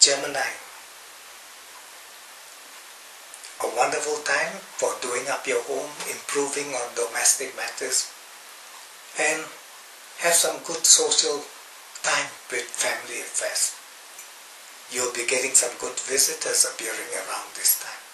Gemini. A wonderful time for doing up your home, improving on domestic matters, and have some good social time with family affairs. You'll be getting some good visitors appearing around this time.